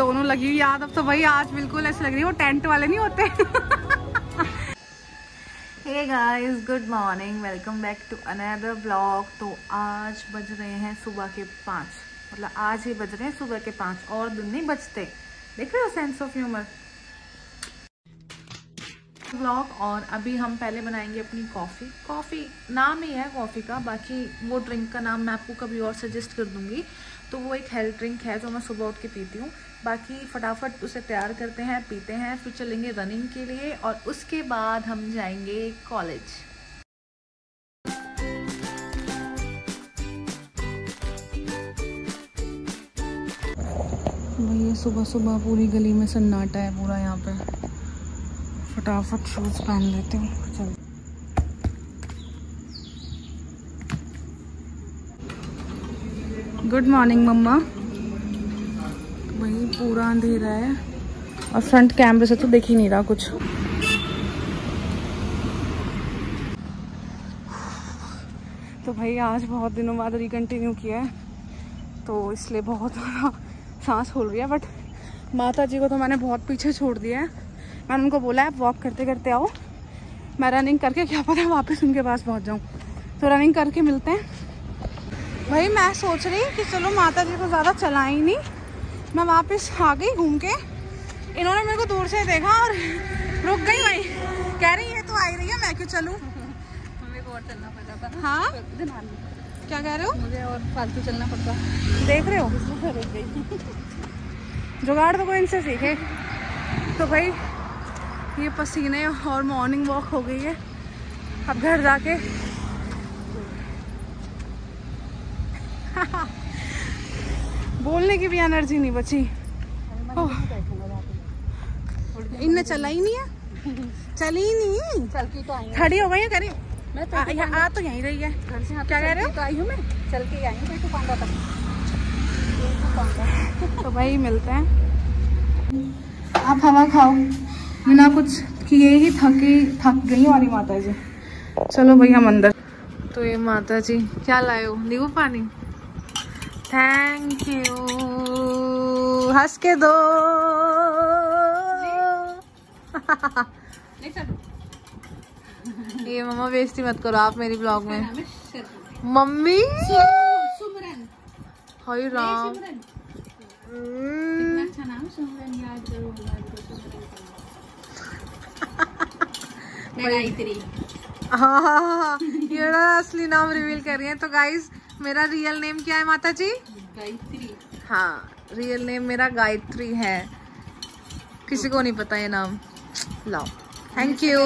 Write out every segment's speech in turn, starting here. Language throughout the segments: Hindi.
दोनों लगी हुई याद, अब तो भाई आज बिल्कुल ऐसे लग रही है, वो टेंट वाले नहीं होते। Hey guys good morning welcome back to another blog तो आज बज रहे हैं सुबह के पाँच। मतलब आज ही बज रहे हैं सुबह के पाँच, और दिन नहीं बजते। देख रहे हो सेंस ऑफ़ ह्यूमर ब्लॉग और अभी हम पहले बनाएँगे अपनी कॉफ़ी कॉफ़ी नाम ही है कॉफ़ी का, बाकी वो ड्रिंक का नाम मैं आपको कभी और सजेस्ट कर दूँगी। तो वो एक हेल्थ ड्रिंक है जो मैं सुबह उठ के पीती हूँ। बाकी फटाफट उसे तैयार करते हैं, पीते हैं, फिर चलेंगे रनिंग के लिए और उसके बाद हम जाएँगे कॉलेज भैया सुबह सुबह पूरी गली में सन्नाटा है पूरा यहाँ पे। फटाफट शूज़ पहन लेते हैं। चल। गुड मॉर्निंग मम्मा। वही पूरा अंधेरा है। और फ्रंट कैमरे से तो देख ही नहीं रहा कुछ। तो भाई, आज बहुत दिनों बाद रिकंटिन्यू किया है। तो इसलिए बहुत सांस फूल रही है बट माता जी को तो मैंने बहुत पीछे छोड़ दिया है। मैंने उनको बोला है आप वॉक करते करते आओ। मैं रनिंग करके, क्या पता वापस उनके पास पहुँच जाऊँ। तो रनिंग करके मिलते हैं। भाई, मैं सोच रही कि चलो माता जी को ज़्यादा चलाएँ ही नहीं। मैं वापस आ गई घूम के। इन्होंने मेरे को दूर से देखा और रुक गई भाई कह रही है तो आई रही है मैं क्यों चलूँ? को और चलना पड़ता था हाँ? क्या कह रहे हो? मुझे और फालतू चलना पड़ता। देख रहे हो? रुक गई। जुगाड़ तो कोई इनसे सीखे। तो भाई ये पसीने और मॉर्निंग वॉक हो गई है। अब घर जाके। बोलने की भी एनर्जी नहीं बची। इनने चला ही नहीं है। चली ही नहीं। चल के तो आई खड़ी हो गई है करी मैं आ, यहाँ आ तो यहीं रही है। घर से क्या कह रहे हो? तो आई हूँ मैं। चल के आई हूँ तो पांडा तक। तो तो भाई मिलते हैं। आप हवा खाओ। बिना कुछ किए ही थकी थक गई हमारी माता जी चलो भाई हम अंदर तो ये माता जी क्या लाए हो? नींबू पानी? थैंक यू हंस के दो ये मम्मा बेइज्जती मत करो आप मेरी ब्लॉग में। है। मम्मी। हाय राम। मैं हाँ हाँ, हाँ, ये असली नाम रिवील कर रही है तो गाइस मेरा रियल नेम क्या है माता जी गायत्री। हाँ रियल नेम मेरा गायत्री है। किसी को नहीं पता ये नाम। लाओ। थैंक यू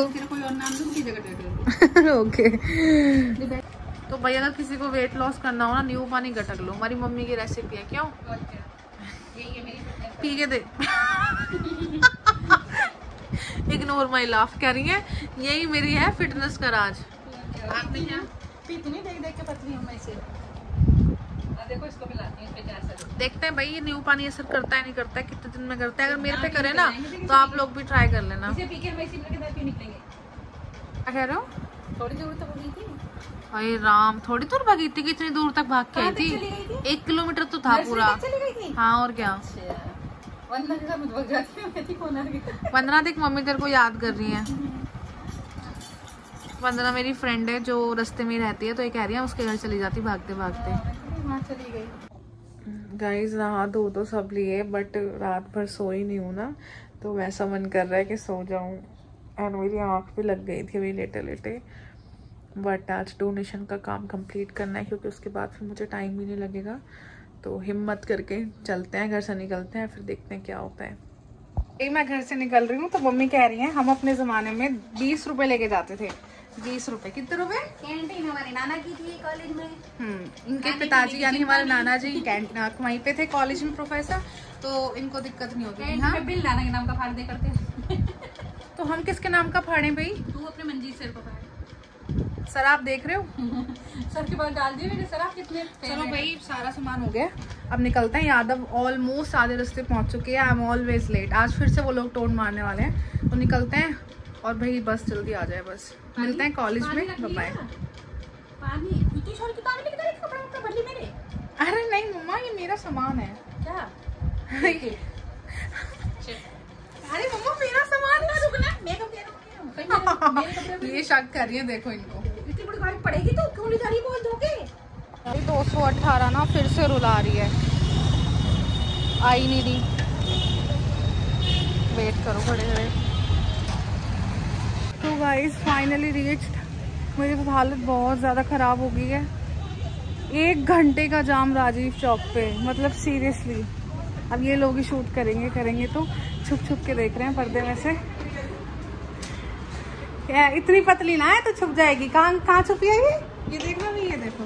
ओके तो भाई अगर किसी को वेट लॉस करना हो ना नींबू पानी गटक लो। हमारी मम्मी की रेसिपी है क्यों? पी के दे। इग्नोर माई लाफ कह रही है। यही मेरी है फिटनेस का राज। आपने क्या? पीती नहीं देख देख के पतली हूँ मैं इसे। देखो इसको मिलाती हूँ है। देखते हैं भाई ये नींबू पानी असर करता है नहीं करता है कितने दिन में करता है। अगर मेरे पे करे ना तो आप लोग भी ट्राई कर लेना। इसे पी के हम इसी के साथ क्यों निकलेंगे? क्या कह रहे हो? थोड़ी दूर तक हो थी। अरे राम थोड़ी दूर भागी थी कितनी दूर तक भाग के आई थी? एक किलोमीटर तो था पूरा। हाँ और क्या। अच्छा हूँ गई वंदना देख मम्मी तेरे को याद कर रही है। वंदना मेरी फ्रेंड है जो रस्ते में ही रहती है तो ये कह रही है उसके घर चली जाती भागते भागते। वहाँ चली गई। गाइस नहा धो तो सब लिए बट रात भर सोई नहीं हूँ ना तो वैसा मन कर रहा है कि सो जाऊँ। एंड मेरी आँख भी लग गई थी अभी लेटे लेटे। बट आज डोनेशन का काम कंप्लीट करना है क्योंकि उसके बाद फिर मुझे टाइम भी नहीं लगेगा। तो हिम्मत करके चलते हैं घर से निकलते हैं फिर देखते हैं क्या होता है। यही मैं घर से निकल रही हूँ तो मम्मी कह रही हैं हम अपने ज़माने में बीस रुपए लेके जाते थे। बीस रुपए। कितने रुपए? कैंटीन हमारी नाना की थी कॉलेज में। हम्म इनके पिताजी यानी हमारे नाना जी कैंट- वहीं पे थे कॉलेज में प्रोफेसर तो इनको दिक्कत नहीं होती हाँ? बिल नाना के नाम का फाड़ दे करते तो हम किसके नाम का फाड़े भाई? तू अपने मंजीत सर को फाड़। सर आप देख रहे हो? सर के पास डाल दिए मैंने। सर आप कितने चलो भाई सारा सामान हो गया। अब निकलते हैं। यादव ऑलमोस्ट आधे रास्ते पहुँच चुके हैं। आई एम ऑलवेज लेट आज फिर से वो लोग टोन मारने वाले हैं। तो निकलते हैं। और भाई बस जल्दी आ जाए बस। मिलते हैं कॉलेज में। बाय तो अरे नहीं मम्मा ये मेरा सामान है। क्या? अरे मम्मा मेरा सामान है। रुकना। मेकअप ये शक कर रही है देखो इनको। इतनी बड़ी गाड़ी पड़ेगी तो क्यों नहीं जा रही बोल दोगे? अभी दो सौ अट्ठारह ना फिर से रुला रही है। आई नहीं दी। वेट करो खड़े खड़े। तो गाइस फाइनली रीच्ड मेरी तो हालत बहुत ज़्यादा ख़राब हो गई है। एक घंटे का जाम राजीव चौक पे मतलब सीरियसली अब ये लोग ही शूट करेंगे करेंगे तो छुप छुप के देख रहे हैं पर्दे में से। क्या इतनी पतली ना है तो छुप जाएगी। कहाँ कहाँ छुपी है ये? ये देखना भी, ये देखो।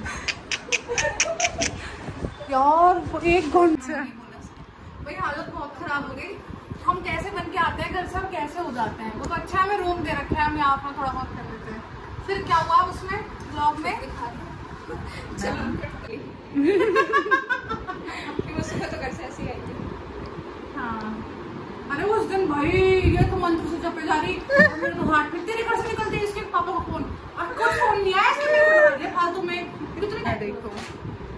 यार, एक घंटे भाई, हालत बहुत खराब हो गई। हम कैसे बन के आते हैं? घर से हम कैसे हो जाते हैं? वो तो अच्छा है हमें रूम दे रखा है हम यहाँ अपना थोड़ा बहुत कर लेते हैं। फिर क्या हुआ उसमें? ब्लॉग में? तो घर से ऐसी आई थी हाँ। अरे उस दिन भाई ये तो मंत्र से जपे जा रही और मेरे तो हाथ में तेरे घर से निकलते इसके पापा का फ़ोन अब कुछ फ़ोन नहीं आया इसके मेरे को दिया फालतू में तुमने देखो।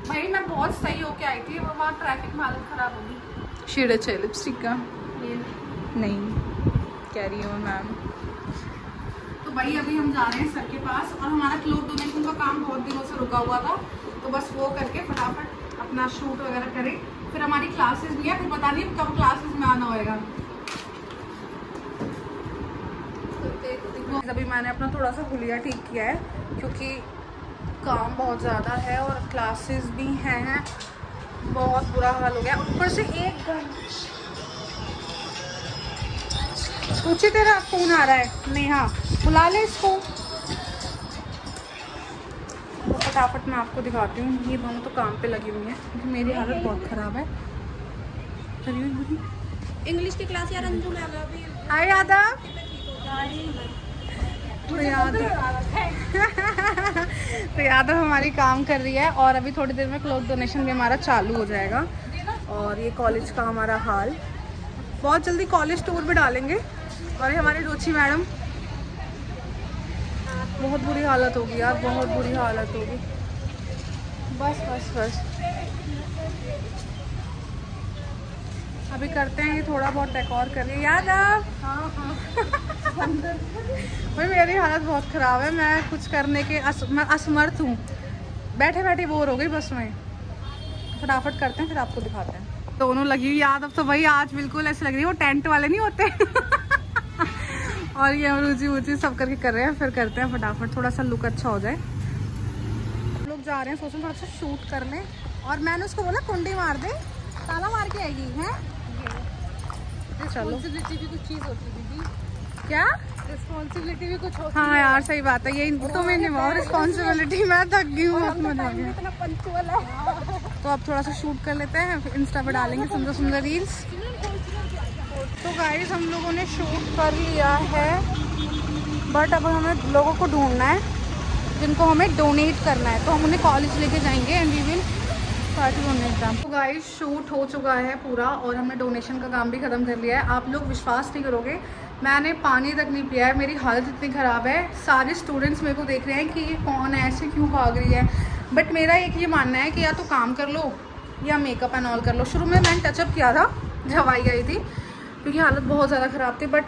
भाई मैं बहुत सही होके आई थी वहाँ ट्रैफ़िक में हालत खराब होगी शेड अच्छा है लिपस्टिक का। नहीं, कह रही हूँ मैम तो भाई, अभी हम जा रहे हैं सर के पास और हमारा क्लोथ डोनेशन का काम बहुत दिनों से रुका हुआ था तो बस वो करके फटाफट अपना शूट वगैरह करें। फिर हमारी क्लासेस भी है, फिर पता नहीं कब क्लासेस में आना होएगा। अभी मैंने अपना थोड़ा सा हुलिया ठीक किया है, क्योंकि काम बहुत ज़्यादा है और क्लासेस भी हैं। बहुत बुरा हाल हो गया। ऊपर से एक घंटे पूछे तेरा फ़ोन आ रहा है नेहा। बुला ले इसको। तो फटाफट मैं आपको दिखाती हूँ। ये दोनों तो काम पे लगी हुई हैं क्योंकि मेरी हालत बहुत ख़राब है। इंग्लिश की क्लास यार अंजू अभी। हाय यादव तो यादव तो यादव हमारी काम कर रही है और अभी थोड़ी देर में क्लोथ डोनेशन भी हमारा चालू हो जाएगा। और ये कॉलेज का हमारा हाल। बहुत जल्दी कॉलेज टूर भी डालेंगे। और ये हमारी रुचि मैडम। बहुत बुरी हालत होगी यार बहुत बुरी हालत होगी। बस बस बस। अभी करते हैं ये थोड़ा बहुत डेकोर कर रही है याद हाँ हाँ। भाई मेरी हालत बहुत ख़राब है। मैं कुछ करने के अस, मैं असमर्थ हूँ। बैठे बैठे बोर हो गई बस में। फटाफट करते हैं फिर आपको दिखाते हैं। दोनों लगी हुई याद। अब तो भाई आज बिल्कुल ऐसे लग रही है वो टेंट वाले नहीं होते। और ये हम रुचि वुचि सब करके कर रहे हैं फिर करते हैं फटाफट थोड़ा सा लुक अच्छा हो जाए। लोग जा रहे हैं सोचें थोड़ा सा शूट कर लें। और मैंने उसको बोला कुंडी मार दे ताला मार के आएगी है? रिस्पॉन्सिबिलिटी भी कुछ चीज़ होती दीदी। क्या? रिस्पॉन्सिबिलिटी भी कुछ होती हाँ यार सही बात है यही तो मैं निभाओ रिस्पॉन्सिबिलिटी मैं थक गई हूँ तो अब थोड़ा सा शूट कर लेते हैं इंस्टा पे डालेंगे सुंदर सुंदर रील्स तो गाइस हम लोगों ने शूट कर लिया है। बट अब हमें लोगों को ढूंढना है, जिनको हमें डोनेट करना है। तो हम उन्हें कॉलेज लेके जाएँगे and we will party donate them तो गाइस शूट हो चुका है पूरा और हमने डोनेशन का काम भी ख़त्म कर लिया है। आप लोग विश्वास नहीं करोगे, मैंने पानी तक नहीं पिया है, मेरी हालत इतनी ख़राब है। सारे स्टूडेंट्स मेरे को देख रहे हैं कि ये कौन है, ऐसे क्यों भाग रही है। बट मेरा एक ये मानना है कि या तो काम कर लो या मेकअप एंड ऑल कर लो। शुरू में मैंने टचअप किया था, जब आई गई थी। क्योंकि हालत बहुत ज़्यादा ख़राब थी बट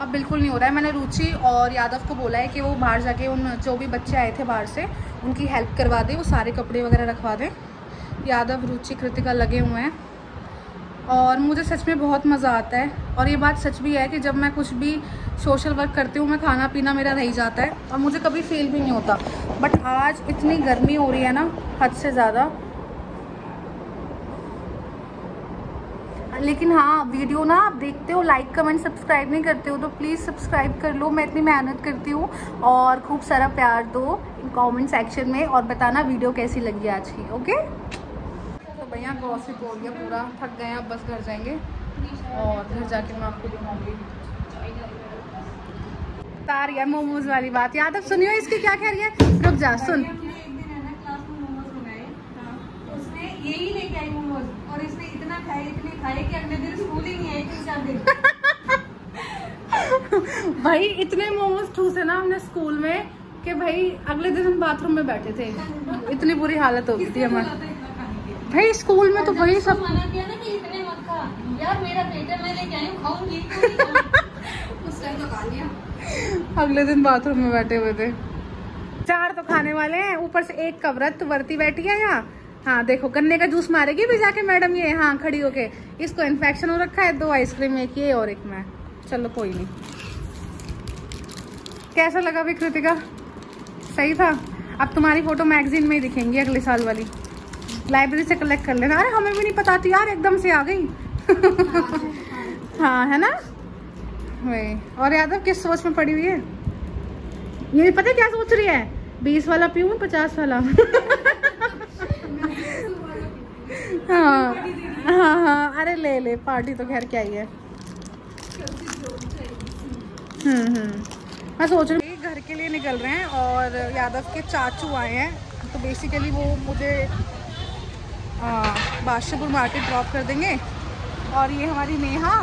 अब बिल्कुल नहीं हो रहा है। मैंने रुचि और यादव को बोला है कि वो बाहर जाके उन जो भी बच्चे आए थे बाहर से, उनकी हेल्प करवा दें, वो सारे कपड़े वगैरह रखवा दें। यादव, रुचि, कृतिका लगे हुए हैं। और मुझे सच में बहुत मज़ा आता है। और ये बात सच भी है कि जब मैं कुछ भी सोशल वर्क करती हूँ, मैं खाना पीना मेरा रह जाता है और मुझे कभी फील भी नहीं होता। बट आज इतनी गर्मी हो रही है ना, हद से ज़्यादा। लेकिन हाँ वीडियो ना आप देखते हो लाइक कमेंट सब्सक्राइब नहीं करते हो तो प्लीज़ सब्सक्राइब कर लो। मैं इतनी मेहनत करती हूँ और खूब सारा प्यार दो कमेंट सेक्शन में और बताना वीडियो कैसी लगी आज की ओके तो भैया गॉसिप हो गया पूरा। थक गए हैं, अब बस घर जाएँगे और घर जाके मैं आपको दिखाऊँगी। तार मोमोज वाली बात, याद अब सुनियो इसकी क्या कह रही है रुक जा सुन उसने यही लेके आई मोमोज और इसने इतना खाए कि अगले दिन स्कूल ही नहीं आई तीन चार दिन। भाई इतने मोमोज ठूसे ना हमने स्कूल में कि भाई अगले दिन हम बाथरूम में बैठे थे। इतनी बुरी हालत हो गई थी हमारी। भाई स्कूल में तो भाई सब मना किया ना कि इतने मत खा। यार मेरा है मैं लेके आई खाऊँगी खाऊँगी? उस टाइम तो खा लिया। अगले दिन बाथरूम में बैठे हुए थे। चार तो खाने वाले हैं ऊपर से एक का व्रत वर्ती बैठी है यहाँ हाँ देखो, गन्ने का जूस मारेगी भी जाके मैडम ये हाँ खड़ी होके। इसको इन्फेक्शन हो रखा है, दो आइसक्रीम एक ये और एक मैं। चलो, कोई नहीं। कैसा लगा भी कृतिका? सही था? अब तुम्हारी फ़ोटो मैगजीन में ही दिखेंगी अगले साल वाली। लाइब्रेरी से कलेक्ट कर लेना। अरे, हमें भी नहीं पता थी यार, एकदम से आ गई। हाँ है ना? वही। और यादव किस सोच में पड़ी हुई है? ये पता क्या सोच रही है? बीस वाला पीऊँ पचास वाला। हाँ। हाँ हाँ। अरे ले ले, पार्टी तो खैर क्या ही है। हम्म हम्म। मैं सोच रही घर के लिए निकल रहे हैं और यादव के चाचू आए हैं। तो बेसिकली वो मुझे बादशाहपुर मार्केट ड्रॉप कर देंगे। और ये हमारी नेहा।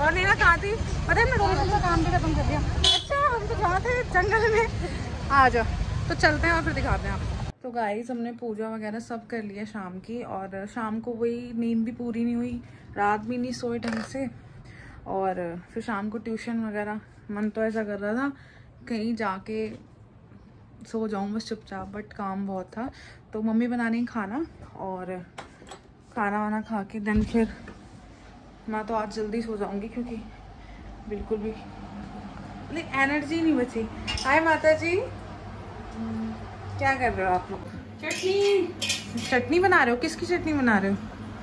और नेहा कहाँ थी? पता है, मैं डोनेशन का काम भी खत्म कर दिया। अच्छा हम तो जहाँ थे? जंगल में। आ जाओ। तो चलते हैं और फिर दिखाते हैं आपको। तो गाइस हमने पूजा वगैरह सब कर लिया शाम की और शाम को वही नींद भी पूरी नहीं हुई, रात भी नहीं सोए ढंग से। और फिर शाम को ट्यूशन वगैरह, मन तो ऐसा कर रहा था, कहीं जाके सो जाऊँ बस चुपचाप बट काम बहुत था। तो मम्मी बना बनाने खाना और खाना वाना खा के देन फिर मैं तो आज जल्दी सो जाऊँगी क्योंकि बिल्कुल भी नहीं एनर्जी नहीं बची। हाय माता जी क्या कर रहे हो आप लोग? चटनी। चटनी बना रहे हो? किसकी चटनी बना रहे हो?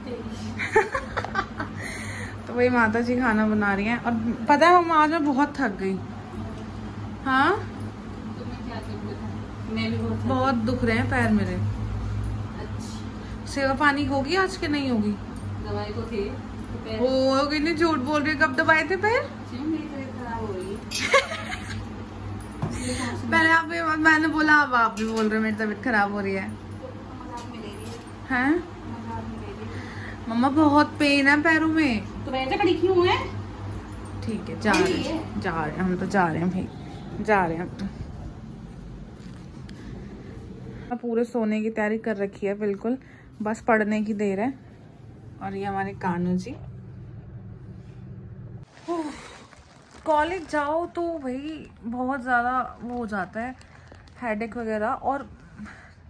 तो वही माता जी खाना बना रही हैं। और पता है हम आज मैं बहुत थक गई। हाँ? तुम्हें मैं भी बहुत बहुत दुख रहे हैं पैर मेरे। अच्छी। सेवा पानी होगी आज के नहीं होगी? दवाई तो थी। तो होगी नहीं झूठ बोल रही कब दबाए थे पैर जी, मेरी तबीयत खराब हो रही है इसलिए कौन सी पहले आप भी मैंने बोला अब आप भी बोल रहे हो मेरी तबीयत खराब हो रही है। है? मम्मा बहुत पेन है पैरों में। तो मैं खड़ी क्यों है? ठीक है जा रहे हैं। जा रहे हैं हम तो जा रहे हैं भाई। जा रहे हैं हम तो। मैं पूरे सोने की तैयारी कर रखी है बिल्कुल। बस पढ़ने की देर है। और ये हमारे कानू जी। कॉलेज जाओ तो भाई बहुत ज़्यादा वो हो जाता है हेडेक वगैरह और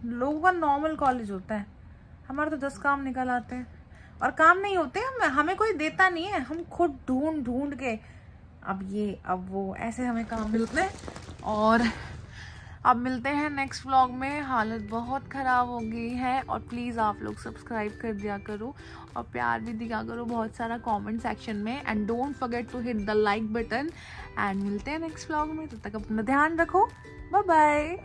लोगों का नॉर्मल कॉलेज होता है। हमारे तो दस काम निकल आते हैं। और काम नहीं होते हम हमें कोई देता नहीं है। हम खुद ढूंढ ढूंढ के अब ये अब वो ऐसे हमें काम मिलते हैं और अब मिलते हैं नेक्स्ट व्लॉग में। हालत बहुत ख़राब हो गई है और प्लीज़ आप लोग सब्सक्राइब कर दिया करो और प्यार भी दिया करो बहुत सारा कमेंट सेक्शन में। And don't forget to hit the like button and मिलते हैं नेक्स्ट व्लॉग में। तब तो तक अपना ध्यान रखो। Bye bye